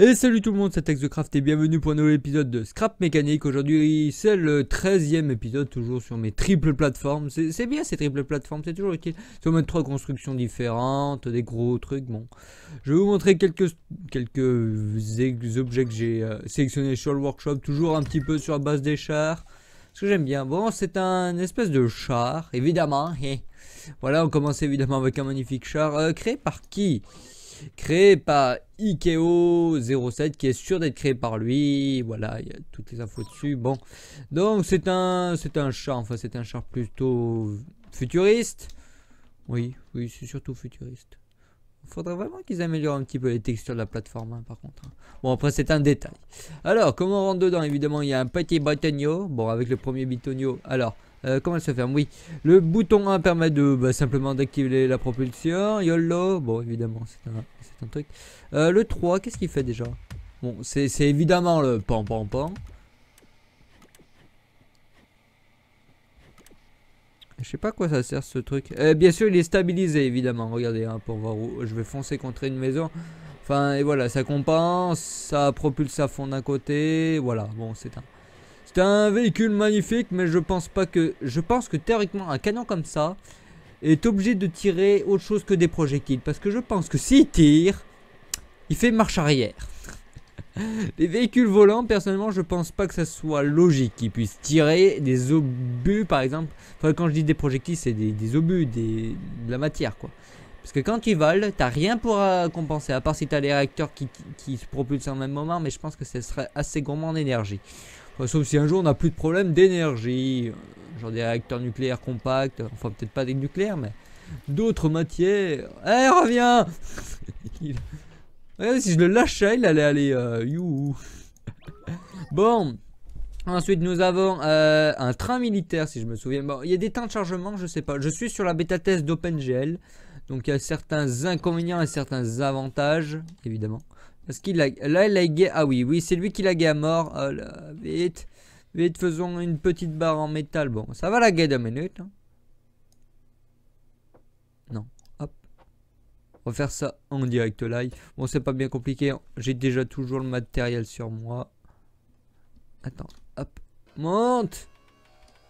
Et salut tout le monde, c'est TextCraft et bienvenue pour un nouvel épisode de Scrap Mécanique. Aujourd'hui, c'est le 13e épisode, toujours sur mes triples plateformes. C'est bien ces triples plateformes, c'est toujours utile. Sur mes trois constructions différentes, des gros trucs. Bon, je vais vous montrer quelques, quelques objets que j'ai euh, sélectionnés sur le workshop, toujours un petit peu sur la base des chars. Ce que j'aime bien. Bon, c'est un espèce de char, évidemment. Voilà, on commence évidemment avec un magnifique char euh, créé par qui? Créé par Ikeo07 qui est sûr d'être créé par lui. Voilà, il y a toutes les infos dessus. Bon, donc c'est un, c'est un char, enfin c'est un char plutôt futuriste. Oui, oui, c'est surtout futuriste. Il faudrait vraiment qu'ils améliorent un petit peu les textures de la plateforme, hein, par contre. Hein. Bon, après, c'est un détail. Alors, comment on rentre dedans Évidemment, il y a un petit bâtonneau. Bon, avec le premier bitonio. Alors, euh, comment elle se ferme? Oui. Le bouton 1 permet de bah, simplement d'activer la propulsion. YOLO. Bon, évidemment, c'est un, truc. Euh, le 3, qu'est-ce qu'il fait déjà? Bon, c'est évidemment le pan pan pan. Je sais pas quoi ça sert ce truc. Euh, bien sûr, il est stabilisé évidemment. Regardez, hein, pour voir où je vais foncer contre une maison. Enfin, et voilà, ça compense, ça propulse à fond d'un côté. Voilà, bon, c'est un. C'est un véhicule magnifique, mais je pense pas que... Je pense que théoriquement, un canon comme ça est obligé de tirer autre chose que des projectiles. Parce que je pense que s'il tire, il fait marche arrière. Les véhicules volants, personnellement, je pense pas que ça soit logique qu'ils puissent tirer des obus, par exemple. Enfin, quand je dis des projectiles, c'est des, obus, des, de la matière, quoi. Parce que quand tu voles, t'as rien pour euh, compenser, à part si t'as les réacteurs qui, se propulsent en même moment, mais je pense que ce serait assez gourmand en énergie sauf si un jour on n'a plus de problème d'énergie, euh, genre des réacteurs nucléaires compacts, enfin peut-être pas des nucléaires, mais d'autres matières. Eh, reviens si je le lâchais, il allait aller. Euh, you. bon. Ensuite, nous avons euh, un train militaire, si je me souviens. Bon, il y a des temps de chargement, je sais pas. Je suis sur la bêta test d'OpenGL. Donc, il y a certains inconvénients et certains avantages, évidemment. Parce qu'il a... Là, il a. Ah oui, oui, c'est lui qui l'a gué à mort. Oh là, vite. Vite, faisons une petite barre en métal. Bon, ça va la gué deux minutes. Hein. Non. Hop. On va faire ça en direct live. Bon, c'est pas bien compliqué. J'ai déjà toujours le matériel sur moi. Attends. Hop. Monte.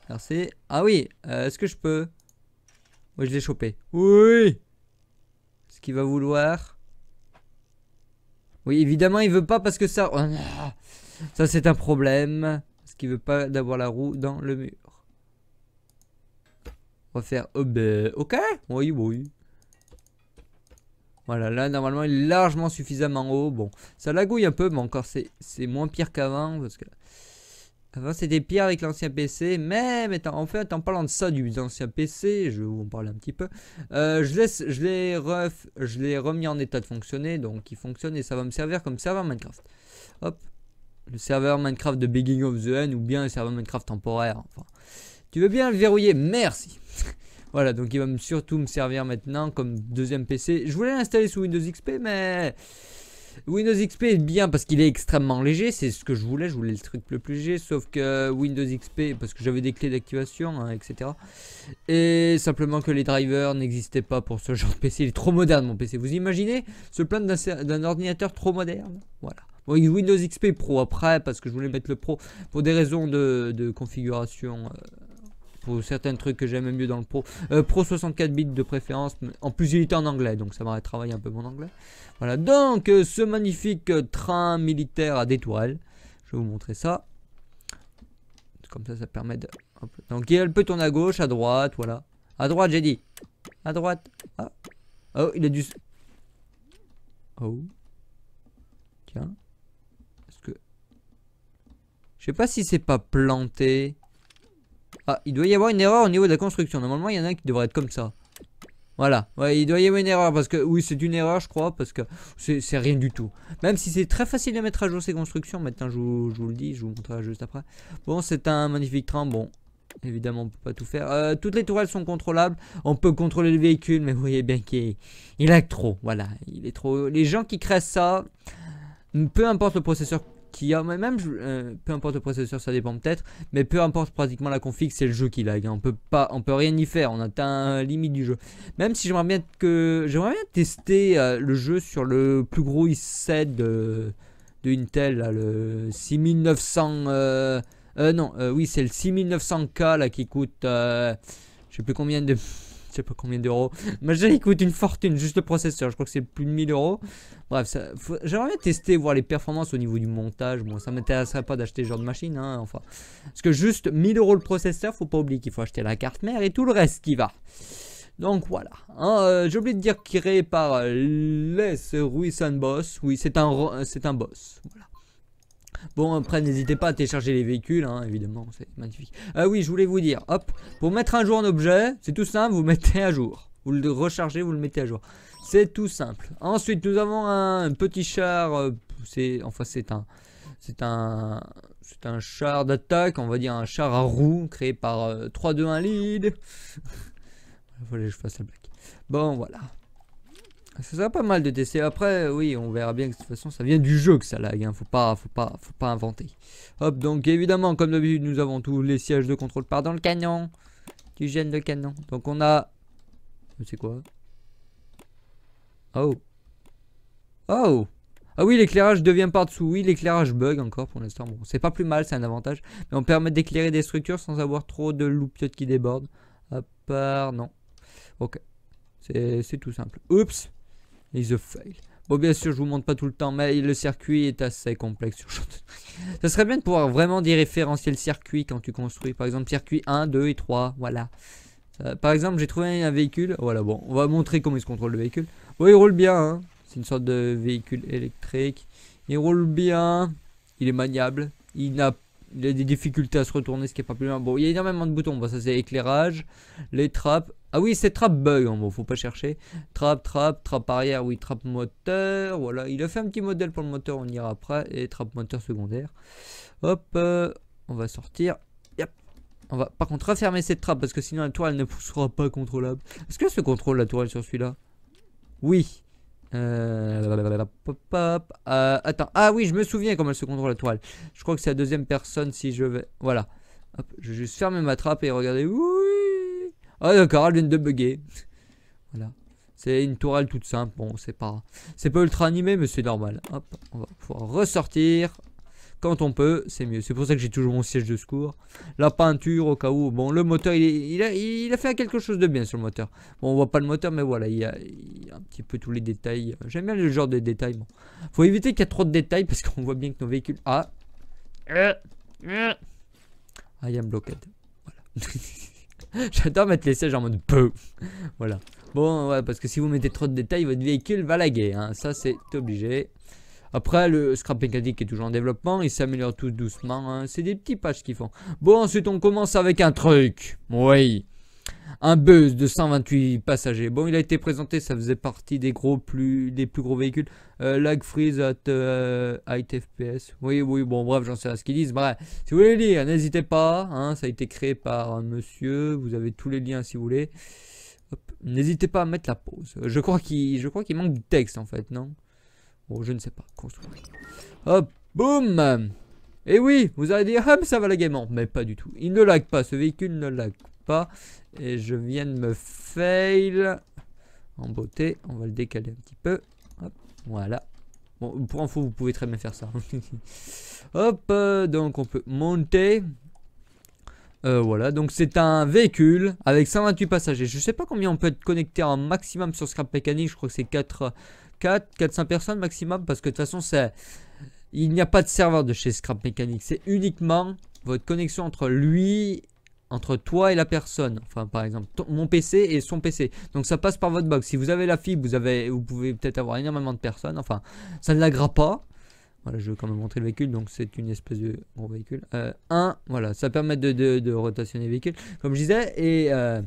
Merci. Ah oui. Euh, est-ce que je peux? Oui, je l'ai chopé. Oui. Ce qu'il va vouloir. Oui, évidemment, il veut pas parce que ça... Oh, ça, c'est un problème. Parce qu'il veut pas d'avoir la roue dans le mur. On va faire... Ok. Oui, oui. Voilà, là, normalement, il est largement suffisamment haut. Bon, ça lagouille un peu, mais encore, c'est moins pire qu'avant. Parce que... Avant c'était pire avec l'ancien PC, mais, en fait en parlant de ça du ancien PC, je vais vous en parler un petit peu. Euh, je l'ai je l'ai remis en état de fonctionner, donc il fonctionne et ça va me servir comme serveur Minecraft. Hop, le serveur Minecraft de Beginning of the End ou bien le serveur Minecraft temporaire. Tu veux bien le verrouiller? Merci. Voilà, donc il va surtout me servir maintenant comme deuxième PC. Je voulais l'installer sous Windows XP, mais Windows XP est bien parce qu'il est extrêmement léger, c'est ce que je voulais, je voulais le truc le plus léger, sauf que Windows XP, parce que j'avais des clés d'activation, hein, etc. Et simplement que les drivers n'existaient pas pour ce genre de PC, il est trop moderne mon PC. Vous imaginez se plaindre d'un ordinateur trop moderne? Voilà. Bon, Windows XP Pro après, parce que je voulais mettre le Pro pour des raisons de, configuration. Euh, pour certains trucs que j'aime mieux dans le Pro. Euh, Pro 64 bits de préférence. En plus, il était en anglais, donc ça m'aurait travaillé un peu mon anglais. Voilà, donc euh, ce magnifique euh, train militaire à des tourelles. Je vais vous montrer ça. Comme ça, ça permet de... Donc il peut tourner à gauche, à droite, voilà. À droite, j'ai dit. À droite. Ah. Oh, il a du... Oh. Tiens. Est-ce que... Je sais pas si c'est pas planté. Ah, il doit y avoir une erreur au niveau de la construction. Normalement, il y en a un qui devrait être comme ça. Voilà, ouais, il doit y avoir une erreur parce que oui, c'est une erreur, je crois, parce que c'est rien du tout. Même si c'est très facile de mettre à jour ces constructions, maintenant je vous, le dis, je vous montrerai juste après. Bon, c'est un magnifique train, bon, évidemment, on peut pas tout faire. Euh, toutes les tourelles sont contrôlables, on peut contrôler le véhicule, mais vous voyez bien qu'il il trop, voilà, il est trop. Les gens qui créent ça, peu importe le processeur qui a même euh, peu importe le processeur ça dépend peut-être mais peu importe pratiquement la config c'est le jeu qui lag hein. on peut pas on peut rien y faire on atteint la limite du jeu même si j'aimerais bien que j'aimerais bien tester euh, le jeu sur le plus gros i7 de Intel, là, le 6900... Euh, non, oui, c'est le 6900K là qui coûte... je sais plus combien de... Je sais pas combien d'euros. Mais il coûte une fortune, juste le processeur. Je crois que c'est plus de 1000 euros. Bref, j'aimerais bien tester, voir les performances au niveau du montage. Bon, ça m'intéresserait pas d'acheter ce genre de machine, hein, enfin. Parce que juste 1000 euros le processeur, faut pas oublier qu'il faut acheter la carte mère et tout le reste qui va. Donc voilà. Hein, euh, j'ai oublié de dire créé par Les Ruissan Boss. Oui, c'est un, c'est un boss. Voilà. Bon, après, n'hésitez pas à télécharger les véhicules, hein, évidemment, c'est magnifique. Ah oui, je voulais vous dire, hop, pour mettre un jour un objet, c'est tout simple, vous mettez à jour. Vous le rechargez, vous le mettez à jour. C'est tout simple. Ensuite, nous avons un petit char, euh, c'est, enfin, c'est un, c'est un, c'est un char d'attaque, on va dire un char à roues, créé par 321 euh, Lead. Il fallait que je fasse la blague. Bon, voilà. Ça serait pas mal de tester. Après, oui, on verra bien que de toute façon, ça vient du jeu que ça lag. Hein. Faut pas, faut pas, faut pas inventer. Hop, donc évidemment, comme d'habitude, nous avons tous les sièges de contrôle par dans le canon. Du gène de canon. Donc on a... C'est quoi? Oh. Oh ah oui, l'éclairage devient par-dessous. Oui, l'éclairage bug encore pour l'instant. Bon, c'est pas plus mal, c'est un avantage. Mais on permet d'éclairer des structures sans avoir trop de loupiottes qui débordent. À part... Non. Ok. C'est tout simple. Oups. Is a fail. Bon, bien sûr, je vous montre pas tout le temps, mais le circuit est assez complexe. Ça serait bien de pouvoir vraiment différencier le circuit quand tu construis. Par exemple, circuit 1, 2 et 3. Voilà. Euh, par exemple, j'ai trouvé un véhicule. Voilà, bon, on va montrer comment il se contrôle le véhicule. Bon, il roule bien. Hein. C'est une sorte de véhicule électrique. Il roule bien. Il est maniable. Il a il a des difficultés à se retourner, ce qui est pas plus mal. Bon, il y a énormément de boutons. Bon, ça c'est éclairage, les trappes. Ah oui, c'est trap bug. Hein. Bon, faut pas chercher. Trap, trap, trap arrière, oui, trap moteur. Voilà, il a fait un petit modèle pour le moteur, on ira après. Et trap moteur secondaire. Hop, euh, on va sortir. Yep. On va par contre refermer cette trappe parce que sinon la toile ne sera pas contrôlable. Est-ce que se contrôle la toile sur celui-là? Oui. Euh, euh, attends, ah oui, je me souviens comment elle se contrôle la toile. Je crois que c'est la deuxième personne si je vais. Voilà. je vais juste fermer ma trappe et regarder. Oui. Ah d'accord, elle vient de bugger. voilà. C'est une tourelle toute simple. Bon, c'est pas, c'est pas ultra animé, mais c'est normal. Hop, on va pouvoir ressortir. Quand on peut, c'est mieux. C'est pour ça que j'ai toujours mon siège de secours. La peinture au cas où. Bon, le moteur, il, a, il, a, fait quelque chose de bien sur le moteur. Bon, on voit pas le moteur, mais voilà, il y a, un petit peu tous les détails. J'aime bien le genre de détails. Bon. Faut éviter qu'il y ait trop de détails parce qu'on voit bien que nos véhicules... Ah I am blocked. Voilà. J'adore mettre les sièges en mode peu. voilà. Bon, ouais, parce que si vous mettez trop de détails, votre véhicule va laguer. Hein. Ça, c'est obligé. Après, le scrap mécanique est toujours en développement. Il s'améliore tout doucement. Hein. C'est des petits patchs qu'ils font. Bon, ensuite, on commence avec un truc. Oui. Un buzz de 128 passagers. Bon, il a été présenté. Ça faisait partie des gros plus, des plus gros véhicules. Euh, lag freeze at euh, FPS. Oui, oui, bon, bref, j'en sais à ce qu'ils disent. Bref, si vous voulez lire, n'hésitez pas. Hein. ça a été créé par un monsieur. Vous avez tous les liens si vous voulez. N'hésitez pas à mettre la pause. Je crois qu'il manque du texte en fait, non? Bon, je ne sais pas. Construire. Hop, boum Et oui, vous allez dire, hop, ça va laguer. Non, mais pas du tout. Il ne lag pas. Ce véhicule ne lag Et je viens de me fail. En beauté, on va le décaler un petit peu. Voilà. Bon, pour info, vous pouvez très bien faire ça. Hop, euh, donc on peut monter. Euh, voilà, donc c'est un véhicule avec 128 passagers. Je sais pas combien on peut être connecté en maximum sur Scrap Mécanique. Je crois que c'est 4, 4, 400 personnes maximum parce que de toute façon c'est il n'y a pas de serveur de chez Scrap Mécanique, c'est uniquement votre connexion entre lui entre toi et la personne. Enfin, par exemple, mon PC et son PC. Donc, ça passe par votre box. Si vous avez la fibre, vous, avez, vous pouvez peut-être avoir énormément de personnes. Enfin, ça ne l'agra pas. Voilà, je vais quand même montrer le véhicule. Donc, c'est une espèce de gros véhicule. Euh, un, voilà, ça permet de, de, rotationner le véhicule, comme je disais. Et, euh,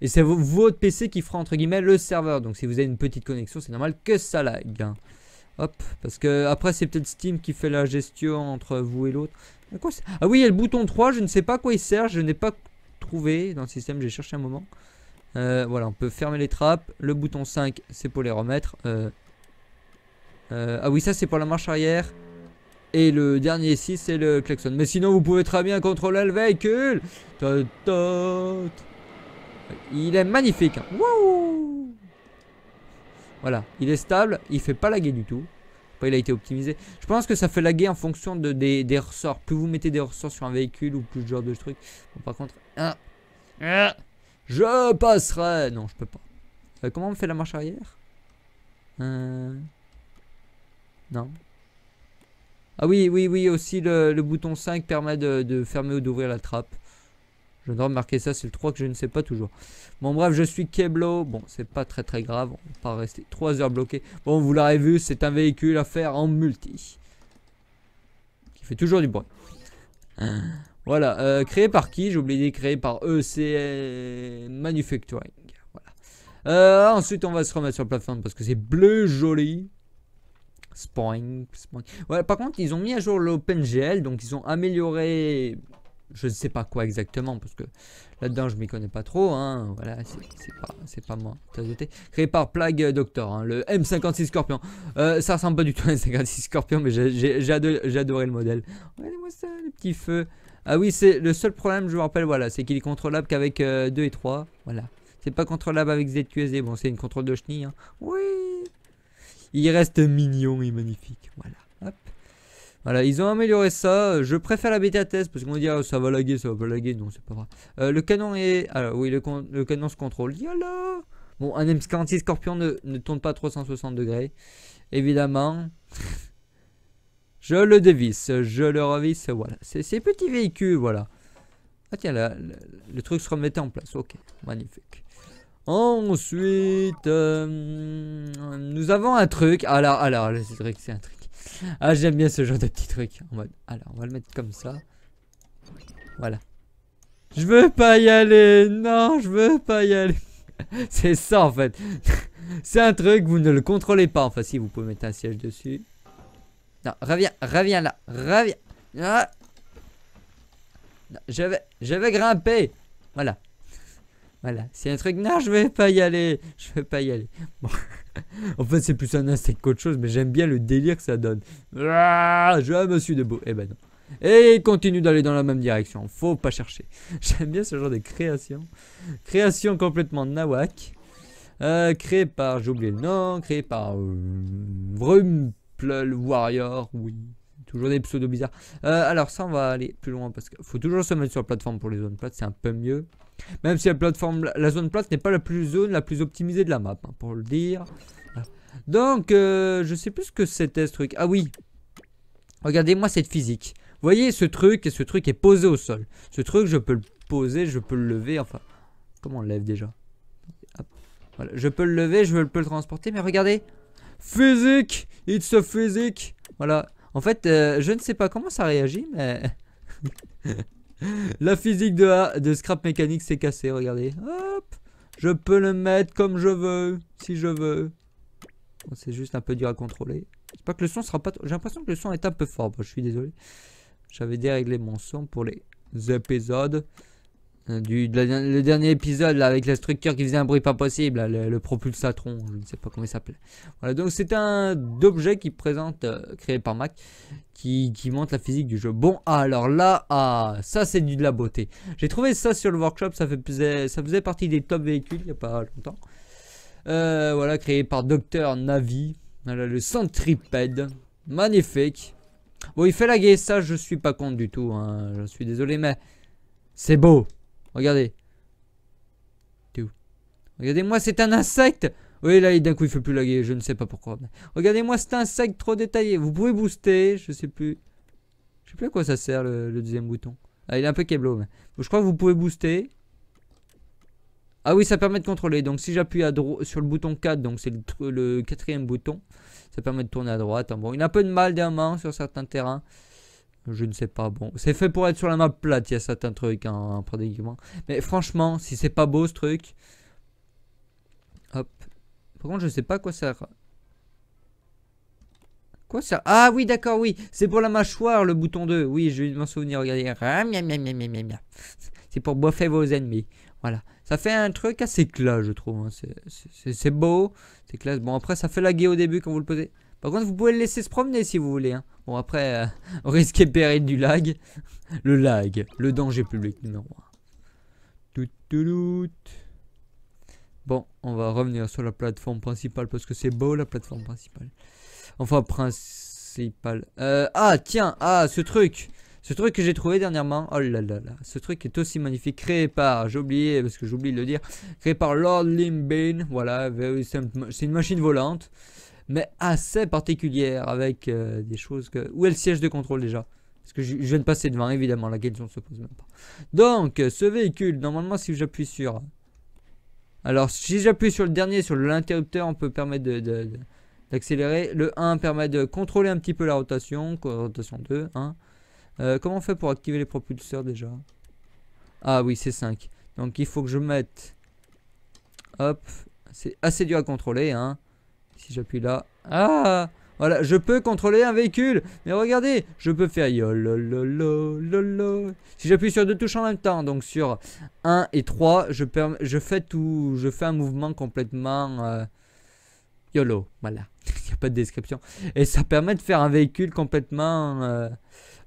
et c'est votre PC qui fera entre guillemets le serveur. Donc si vous avez une petite connexion, c'est normal que ça lag. Hop, parce que après c'est peut-être Steam qui fait la gestion entre vous et l'autre. Ah oui, il y a le bouton 3, je ne sais pas à quoi il sert, je n'ai pas trouvé dans le système, j'ai cherché un moment. Euh, voilà, on peut fermer les trappes. Le bouton 5, c'est pour les remettre. Euh, euh, ah oui, ça c'est pour la marche arrière. Et le dernier ici, c'est le klaxon. Mais sinon, vous pouvez très bien contrôler le véhicule. Il est magnifique. Hein. Voilà, il est stable, il fait pas laguer du tout. Après, il a été optimisé. Je pense que ça fait laguer en fonction de, des, des ressorts. Plus vous mettez des ressorts sur un véhicule ou plus de genre de trucs. Bon, par contre, ah, ah, je passerai. Non, je peux pas. Euh, comment on fait la marche arrière? Euh, Non. Ah oui, oui, oui, aussi le, le bouton 5 permet de, de fermer ou d'ouvrir la trappe. Je dois remarquer ça, c'est le 3 que je ne sais pas toujours. Bon bref, je suis Keblo. Bon, c'est pas très très grave. On va pas rester 3 heures bloqué. Bon, vous l'avez vu, c'est un véhicule à faire en multi. Qui fait toujours du bruit. Voilà, euh, créé par qui? J'ai oublié, créé par EC Manufacturing. Voilà. Euh, ensuite, on va se remettre sur la plateforme parce que c'est bleu joli. Voilà, par contre, ils ont mis à jour l'OpenGL, donc ils ont amélioré je ne sais pas quoi exactement parce que là-dedans je m'y connais pas trop hein. voilà c'est pas moi créé par Plague Doctor hein, le M56 Scorpion. Euh, ça ressemble pas du tout à un M56 Scorpion mais j'ai adoré, le modèle. Regardez-moi ça le petit feu ah oui c'est le seul problème je vous rappelle voilà c'est qu'il est contrôlable qu'avec 2 euh, et 3 voilà. C'est pas contrôlable avec ZQSD bon c'est une contrôle de chenille hein. oui. Il reste mignon et magnifique voilà voilà, ils ont amélioré ça. Je préfère la bêta test parce qu'on va dire ça va laguer, ça va pas laguer. Non, c'est pas vrai. Euh, le canon est. Alors, oui, le, canon se contrôle. Yala Bon, un M46 Scorpion ne, ne tourne pas 360 degrés. Évidemment. je le dévisse, je le revisse. Voilà. C'est ces petits véhicules, voilà. Ah, tiens, là, le, truc se remettait en place. Ok, magnifique. Ensuite, euh, nous avons un truc. Alors, alors, c'est un truc. Ah, j'aime bien ce genre de petits trucs. En mode, alors, on va le mettre comme ça. Voilà. Je veux pas y aller. Non, je veux pas y aller. C'est ça, en fait. C'est un truc, vous ne le contrôlez pas. Enfin, si, vous pouvez mettre un siège dessus. Non, reviens, reviens là. Reviens. Ah. je vais, je vais grimper. Voilà. Voilà. C'est un truc. Non, je vais pas y aller. Je vais pas y aller. Bon. en fait, c'est plus un insecte qu'autre chose, mais j'aime bien le délire que ça donne. Ah, je me suis debout. Eh ben non. Et continue d'aller dans la même direction. Faut pas chercher. J'aime bien ce genre de création. Création complètement nawak. Euh, par, j'ai oublié le nom, par euh, Warrior, oui. Toujours des pseudos bizarres. Euh, alors ça, on va aller plus loin parce qu'il faut toujours se mettre sur la plateforme pour les zones plates, c'est un peu mieux. Même si la plateforme, la zone plate n'est pas la plus zone la plus optimisée de la map, hein, pour le dire. Donc, euh, je sais plus ce que c'était ce truc. Ah oui. Regardez-moi cette physique. Vous voyez ce truc, et ce truc est posé au sol. Ce truc, je peux le poser, je peux le lever. Enfin, comment on le lève déjà? Voilà, je peux le lever, je peux le transporter, mais regardez. Physique It's a physique Voilà. En fait, euh, je ne sais pas comment ça réagit, mais... La physique de, de scrap mécanique s'est cassée, regardez. Hop Je peux le mettre comme je veux, si je veux. C'est juste un peu dur à contrôler. Pas que le son sera pas... J'ai l'impression que le son est un peu fort. je suis désolé. J'avais déréglé mon son pour les épisodes. Euh, du, le dernier épisode là, avec la structure qui faisait un bruit pas possible, le, propulsatron, je ne sais pas comment il s'appelait. Voilà, donc c'est un objet qui présente, euh, créé par Mac, qui, qui, montre la physique du jeu. Bon, alors là, ah, ça c'est de la beauté. J'ai trouvé ça sur le workshop, ça, faisait, ça faisait partie des top véhicules il n'y a pas longtemps. Euh, voilà, créé par Docteur Navi. Voilà, le centripède. Magnifique. Bon, il fait la ça je suis pas contre du tout. Hein. Je suis désolé, mais c'est beau. Regardez. Regardez-moi, c'est un insecte. Oui, là, d'un coup, il fait plus laguer. Je ne sais pas pourquoi. Regardez-moi cet insecte trop détaillé. Vous pouvez booster. Je sais plus. Je sais plus à quoi ça sert le, deuxième bouton. Ah, il est un peu keblo. Mais... je crois que vous pouvez booster. Ah oui, ça permet de contrôler. Donc, si j'appuie sur le bouton 4, donc c'est le, quatrième bouton, ça permet de tourner à droite. Bon, il a un peu de mal d'un main sur certains terrains. Je ne sais pas. Bon, c'est fait pour être sur la map plate. Il y a certains trucs hein, Mais franchement, si c'est pas beau ce truc. Hop. Par contre, je sais pas quoi ça. Quoi ça Ah oui, d'accord, oui. C'est pour la mâchoire, le bouton 2. Oui, je vais m'en souvenir. Regardez. C'est pour bouffer vos ennemis. Voilà. Ça fait un truc assez classe, je trouve. Hein. C'est beau. C'est classe. Bon, après, ça fait laguer au début quand vous le posez. Par contre, vous pouvez le laisser se promener si vous voulez. Hein. Bon, après, euh, risquer péril du lag. Le lag, le danger public numéro 1. Bon, on va revenir sur la plateforme principale parce que c'est beau la plateforme principale. Enfin, principal. Euh, ah, tiens, ah, ce truc. Ce truc que j'ai trouvé dernièrement, oh là là là, ce truc est aussi magnifique, créé par, j'ai oublié, parce que j'oublie de le dire, créé par Lord Limbane, voilà, c'est une machine volante, mais assez particulière, avec euh, des choses que... Où est le siège de contrôle déjà Parce que je, viens de passer devant, évidemment, la question se pose même pas. Donc, ce véhicule, normalement, si j'appuie sur... Alors, si j'appuie sur le dernier, sur l'interrupteur, on peut permettre d'accélérer. le 1 permet de contrôler un petit peu la rotation, rotation 2, 1. Euh, comment on fait pour activer les propulseurs déjà? Ah oui, c'est 5. Donc il faut que je mette... Hop. C'est assez dur à contrôler. Hein. Si j'appuie là... Ah Voilà, je peux contrôler un véhicule. Mais regardez, je peux faire... Si j'appuie sur deux touches en même temps, donc sur 1 et 3, je, fais tout... Je fais un mouvement complètement... Euh, YOLO, voilà. Il n'y a pas de description. Et ça permet de faire un véhicule complètement... Euh,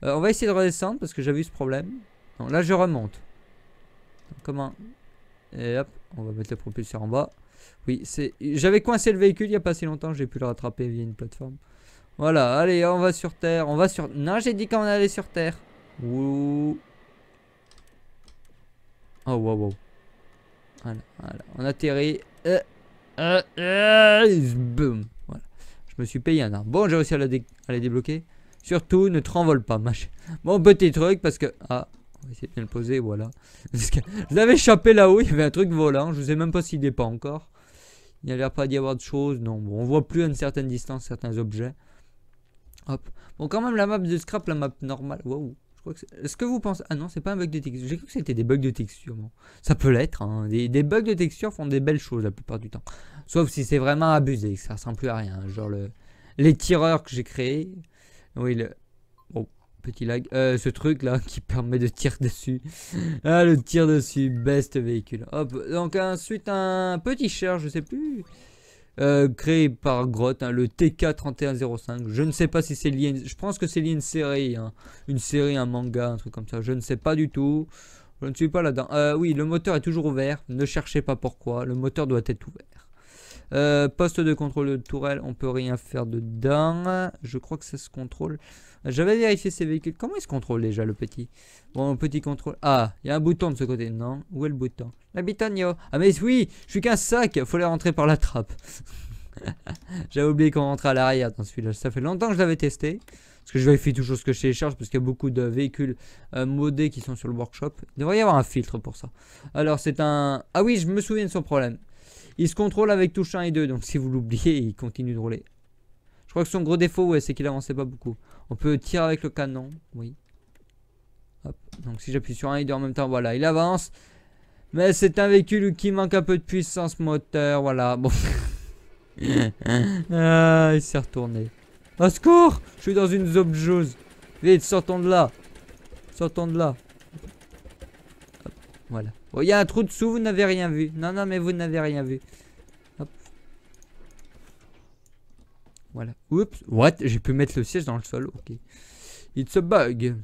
euh, on va essayer de redescendre parce que j'avais eu ce problème. Là je remonte. comment? Et hop, on va mettre le propulseur en bas. Oui, c'est. J'avais coincé le véhicule il n'y a pas si longtemps, j'ai pu le rattraper via une plateforme. Voilà, allez, on va sur Terre. On va sur. Non, j'ai dit qu'on allait sur Terre. Ouh. Oh, wow, wow. Voilà, voilà. On atterrit. Euh, euh, euh. Voilà. Je me suis payé un arbre. Bon, j'ai réussi à, la débloquer. Surtout, ne te renvole pas. Mon petit truc, parce que... Ah, va essayer de bien le poser, voilà. Je l'avais chopé là-haut, il y avait un truc volant. Je sais même pas s'il pas encore. Il n'y a l'air pas d'y avoir de choses. Non, bon, on voit plus à une certaine distance certains objets. Hop. Bon, quand même, la map de scrap, la map normale. Waouh. Est-ce que vous pensez... Ah non, c'est pas un bug de texture. J'ai cru que c'était des bugs de texture. Ça peut l'être. Hein. Des, bugs de texture font des belles choses la plupart du temps. Sauf si c'est vraiment abusé, que ça ressemble plus à rien. Genre le... les tireurs que j'ai créés. Oui, le... Petit lag. Euh, ce truc là qui permet de tirer dessus. ah, le tir dessus. Best véhicule. Hop. Donc ensuite un petit cher, je sais plus. Euh, créé par Grotte, hein, le TK3105. Je ne sais pas si c'est lié. Je pense que c'est lié une série. Hein. Une série, un manga, un truc comme ça. Je ne sais pas du tout. Je ne suis pas là-dedans. Euh, oui, le moteur est toujours ouvert. Ne cherchez pas pourquoi. Le moteur doit être ouvert. Euh, poste de contrôle de tourelle, on peut rien faire dedans. Je crois que ça se contrôle. J'avais vérifié ces véhicules. Comment il se contrôle déjà le petit? Bon, petit contrôle. Ah, il y a un bouton de ce côté. Non, où est le bouton? La bitonio. Ah mais oui, je suis qu'un sac. Faut les rentrer par la trappe. J'avais oublié qu'on rentrait à l'arrière dans celui-là. Ça fait longtemps que je l'avais testé. Parce que je vérifie toujours ce que je télécharge. Parce qu'il y a beaucoup de véhicules euh, modés qui sont sur le workshop. Il devrait y avoir un filtre pour ça. Alors c'est un... Ah oui, je me souviens de son problème. Il se contrôle avec touche 1 et 2, donc si vous l'oubliez, il continue de rouler. Je crois que son gros défaut, ouais, c'est qu'il avançait pas beaucoup. On peut tirer avec le canon, oui. Hop. Donc si j'appuie sur 1 et 2 en même temps, voilà, il avance. Mais c'est un véhicule qui manque un peu de puissance moteur, voilà. Bon. ah, il s'est retourné. Au secours Je suis dans une zone chose. Vite, sortons de là. Sortons de là. voilà. Oh, il y a un trou dessous, vous n'avez rien vu. Non, non, mais vous n'avez rien vu. Hop. Voilà. Oups. What? J'ai pu mettre le siège dans le sol. Ok. It's a bug.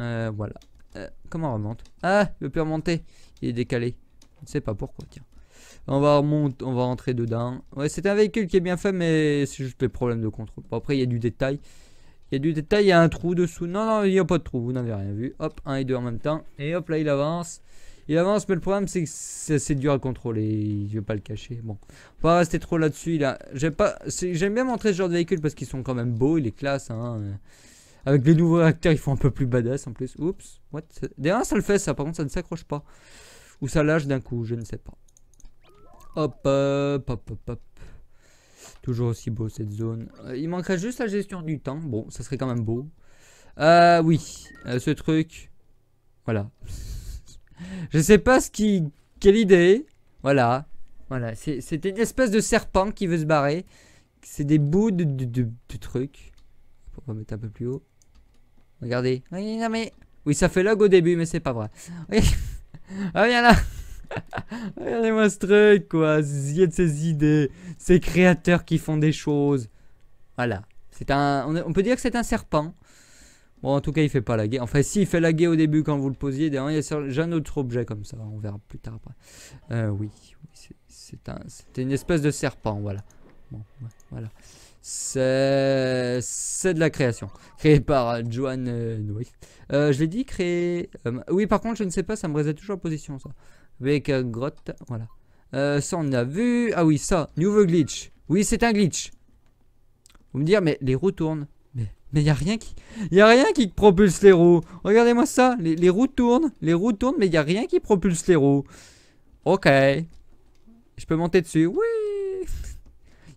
Euh, voilà. Euh, comment on remonte? Ah, le peut remonter. Il est décalé. Je ne sais pas pourquoi, tiens. On va remonter, on va rentrer dedans. Ouais, c'est un véhicule qui est bien fait, mais c'est juste des problèmes de contrôle. Bon, après, il y a du détail. Il y a du détail, il y a un trou dessous. Non, non, il n'y a pas de trou, vous n'avez rien vu. Hop, un et deux en même temps. Et hop, là, il avance. Il avance, mais le problème, c'est que c'est dur à contrôler. Je vais pas le cacher. Bon, on va rester trop là-dessus. Là. J'aime pas... bien montrer ce genre de véhicule parce qu'ils sont quand même beaux. Il est classe. Hein. Avec les nouveaux acteurs, ils font un peu plus badass en plus. Oups. What D'ailleurs, ça le fait, ça. Par contre, ça ne s'accroche pas. Ou ça lâche d'un coup. Je ne sais pas. Hop, hop, hop, hop, hop. Toujours aussi beau cette zone. Euh, il manquerait juste la gestion du temps. Bon, ça serait quand même beau. Euh, oui. Euh, ce truc. Voilà. Je sais pas ce qui. Quelle idée. Voilà. Voilà. C'était une espèce de serpent qui veut se barrer. C'est des bouts de, de, trucs. On va mettre un peu plus haut. Regardez. Oui, non. Oui, ça fait log au début, mais c'est pas vrai. Ah, viens là. Regardez-moi ce truc, quoi. Il y a de ces idées. Ces créateurs qui font des choses. Voilà. C'est un. On peut dire que c'est un serpent. Bon, en tout cas, il fait pas laguer. Enfin, si, il fait laguer au début quand vous le posiez. D'ailleurs, il y a un autre objet comme ça. On verra plus tard après. Euh, oui, c'est un, une espèce de serpent, voilà. Voilà. C'est de la création. Créé par Joan euh, Noy. Euh, je l'ai dit, créé... euh, oui, par contre, je ne sais pas, ça me reset toujours en position, ça. Avec euh, grotte, voilà. Euh, ça, on a vu. Ah oui, ça, nouveau glitch. Oui, c'est un glitch. Vous me dire, mais les roues tournent. Mais il a rien qui... Il a rien qui propulse les roues. Regardez-moi ça. Les, les roues tournent. Les roues tournent, mais il a rien qui propulse les roues. Ok. Je peux monter dessus. Oui.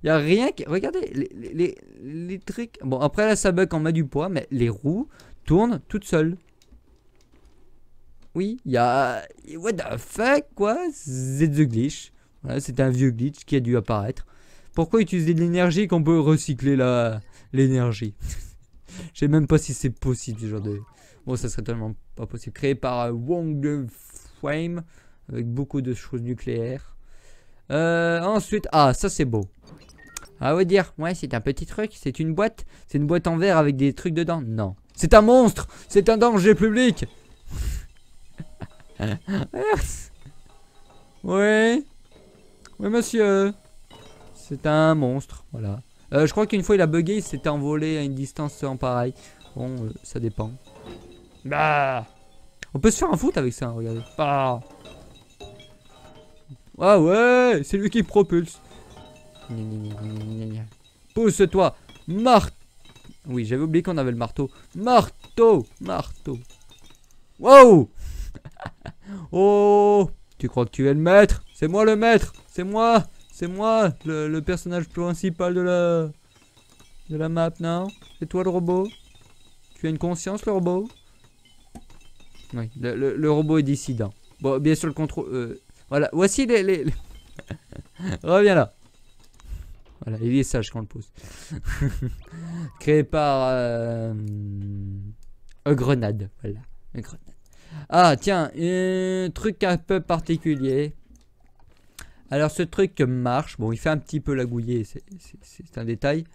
Il a rien qui... Regardez, les, les, les, trucs... Bon, après là, ça bug on met du poids, mais les roues tournent toutes seules. Oui, il y a... What the fuck, quoi? C'est the glitch. Voilà, c'est un vieux glitch qui a dû apparaître. Pourquoi utiliser de l'énergie qu'on peut recycler la... l'énergie? Je sais même pas si c'est possible, ce genre de... Bon, ça serait tellement pas possible. Créé par euh, Wong avec beaucoup de choses nucléaires. Euh, ensuite, ah, ça c'est beau. Ah ouais dire, ouais c'est un petit truc, c'est une boîte, c'est une boîte en verre avec des trucs dedans. Non, c'est un monstre, c'est un danger public. ouais, oui monsieur, c'est un monstre, voilà. Euh, je crois qu'une fois il a bugué, il s'était envolé à une distance en pareil. Bon, euh, ça dépend. Bah, on peut se faire un foot avec ça, regardez. Ah. Ah ouais, c'est lui qui propulse. Pousse-toi, marteau. Oui, j'avais oublié qu'on avait le marteau. Marteau, marteau. Wow Oh, tu crois que tu es le maître? C'est moi le maître. C'est moi, c'est moi le, personnage principal de la map, non? C'est toi le robot? Tu as une conscience le robot? Oui, le, le- robot est dissident. Bon, bien sûr le contrôle. euh, voilà, voici les. les, Reviens là. Voilà, il est sage quand on le pose. Créé par. Euh, un grenade. Voilà. Ah, tiens, un truc un peu particulier. Alors, ce truc marche. Bon, il fait un petit peu lagouiller, c'est- un détail.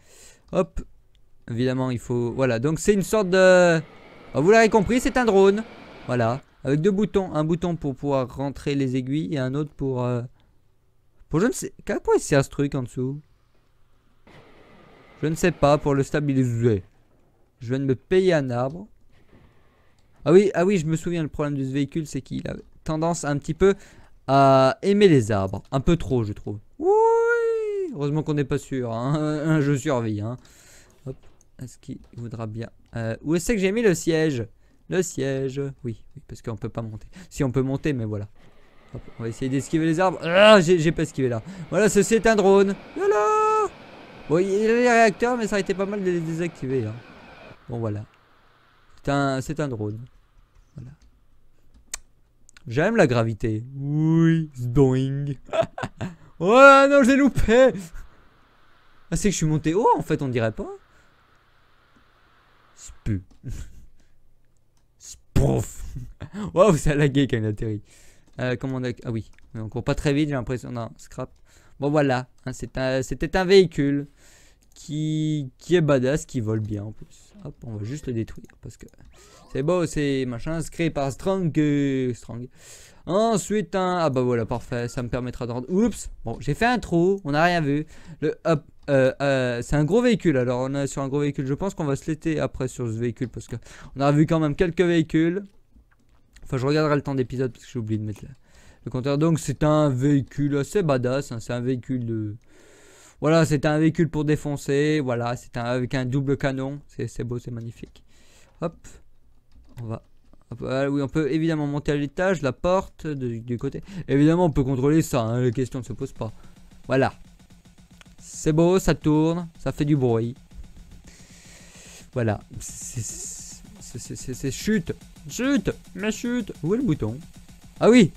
Hop. Évidemment, il faut. Voilà, donc c'est une sorte de. Ah, vous l'avez compris, c'est un drone. Voilà. Avec deux boutons. Un bouton pour pouvoir rentrer les aiguilles et un autre pour. euh, Pour je ne sais. À quoi il sert ce truc en dessous? Je ne sais pas, pour le stabiliser. Je viens de me payer un arbre. Ah oui, ah oui, je me souviens, le problème de ce véhicule, c'est qu'il a tendance un petit peu aimer les arbres. Un peu trop, je trouve. Oui Heureusement qu'on n'est pas sûr. Hein. Jeu survie. Hein. Hop. Est-ce qu'il voudra bien Euh, Où est-ce que j'ai mis le siège? Le siège. Oui, oui parce qu'on peut pas monter. Si, on peut monter, mais voilà. On va essayer d'esquiver les arbres. Ah, j'ai pas esquivé là. Voilà, ceci est un drone. Voilà Bon, il y les réacteurs, mais ça aurait été pas mal de les désactiver. Hein. Bon, voilà. C'est un, c'est un drone. Voilà. J'aime la gravité. Oui, doing. oh non, j'ai loupé. Ah, c'est que je suis monté haut, en fait, on dirait pas. Spu. Spouf. Waouh, ça a lagué quand il atterrit. Euh, comment on a... Ah oui, on court pas très vite, j'ai l'impression. Non, scrap. Bon, voilà. hein, c'est un- C'était un véhicule qui... qui est badass, qui vole bien en plus. Hop, on va juste le détruire parce que c'est beau, c'est machin, c'est créé par Strong. euh, Strong. Ensuite, un. Ah bah voilà, parfait, ça me permettra de rendre. Oups, bon, j'ai fait un trou, on n'a rien vu. Le hop, euh, euh, c'est un gros véhicule, alors on est sur un gros véhicule. Je pense qu'on va se l'éter après sur ce véhicule parce que on a vu quand même quelques véhicules. Enfin, je regarderai le temps d'épisode parce que j'ai oublié de mettre le, compteur. Donc, c'est un véhicule assez badass, hein, c'est un véhicule de. Voilà, c'est un véhicule pour défoncer. Voilà, c'est un avec un double canon. C'est beau, c'est magnifique. Hop, on va. ah oui, on peut évidemment monter à l'étage, la porte du côté. Évidemment, on peut contrôler ça. hein, les questions ne se posent pas. Voilà. C'est beau, ça tourne, ça fait du bruit. Voilà. C'est chute, chute, mais chute. Où est le bouton? Ah oui.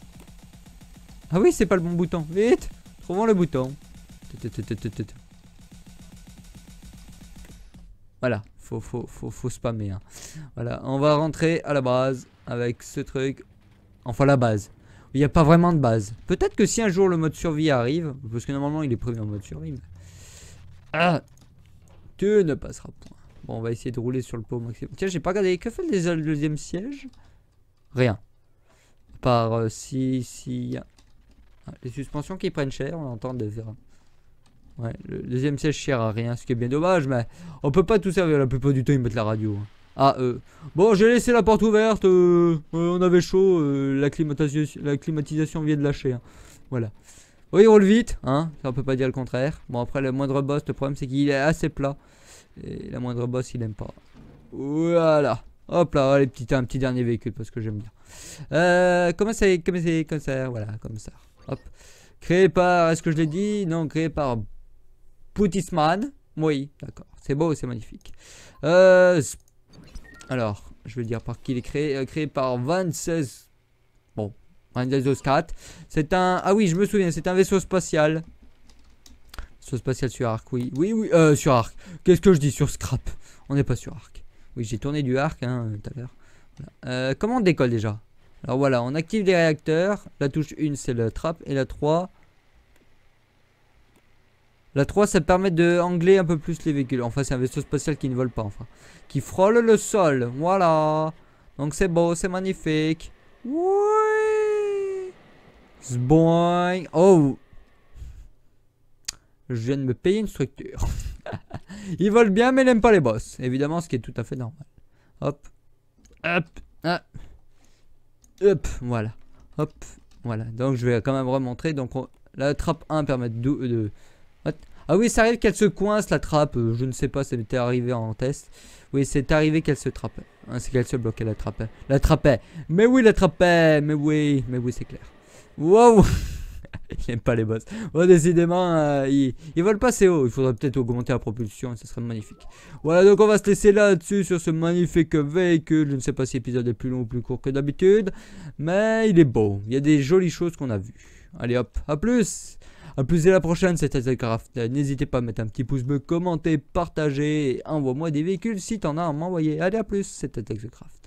Ah oui, c'est pas le bon bouton. Vite, trouvons le bouton. Voilà, faut, faut, faut, faut spammer. hein. Voilà, on va rentrer à la base avec ce truc. Enfin, la base. Il n'y a pas vraiment de base. Peut-être que si un jour le mode survie arrive, parce que normalement il est prévu en mode survie. mais- Ah Tu ne passeras point. Bon, on va essayer de rouler sur le pot au maximum. Tiens, j'ai pas regardé. Que fait le deuxième siège? Rien. Par euh, si. si... Ah, les suspensions qui prennent cher, on entend de faire. Ouais, le deuxième siège sert à rien, ce qui est bien dommage, mais on peut pas tout servir. La plupart du temps, ils mettent la radio. hein. Ah, euh. Bon, j'ai laissé la porte ouverte. euh, euh, on avait chaud. euh, la, climatisation, la climatisation vient de lâcher. hein. Voilà. Oui, il roule vite. Hein, ça, on peut pas dire le contraire. Bon, après, le moindre boss, le problème, c'est qu'il est assez plat. Et la moindre boss, il aime pas. Voilà. Hop là, les petits, un petit dernier véhicule parce que j'aime bien. Euh, Comment c'est Comme ça, voilà, comme ça. Hop. Créé par, est-ce que je l'ai dit? Non, créé par Poutisman. Oui, d'accord. C'est beau, c'est magnifique. Euh, alors, je vais dire par qui il est créé. euh, créé par 26. Bon, 26 C'est un. Ah oui, je me souviens, c'est un vaisseau spatial. Vaisseau spatial sur Arc, oui. Oui, oui, euh, sur Arc. Qu'est-ce que je dis Sur Scrap? On n'est pas sur Arc. Oui, j'ai tourné du Arc hein, euh, tout à l'heure. Comment on décolle déjà? Alors voilà, on active les réacteurs. La touche 1, c'est la trappe. Et la 3. La 3, ça permet de angler un peu plus les véhicules. Enfin, c'est un vaisseau spatial qui ne vole pas, enfin. Qui frôle le sol. Voilà. Donc c'est beau, c'est magnifique. Oui. Zboing. Oh. Je viens de me payer une structure. il vole bien, mais il n'aime pas les boss. Évidemment, ce qui est tout à fait normal. Hop. Hop. Ah. Hop. Voilà. Hop. Voilà. Donc je vais quand même remontrer. Donc on- la trappe 1 permet de... ah oui, ça arrive qu'elle se coince la trappe. euh, Je ne sais pas, ça m'était arrivé en test. Oui, c'est arrivé qu'elle se trappe. Hein, c'est qu'elle se bloquait la trappe. La trappait. Mais oui, la trappait. Mais oui, mais oui, c'est clair. Wow Il aime pas les boss. Bon, décidément, euh, il, il vole pas assez haut. Il faudrait peut-être augmenter la propulsion, ça serait magnifique. Voilà, donc on va se laisser là-dessus sur ce magnifique véhicule. Je ne sais pas si l'épisode est plus long ou plus court que d'habitude, mais il est beau. Il y a des jolies choses qu'on a vues. Allez hop, à plus A plus et à la prochaine, c'était Zcraft. N'hésitez pas à mettre un petit pouce bleu, commenter, partager, envoie-moi des véhicules si t'en as à m'envoyer. Allez, à plus, c'était Zcraft.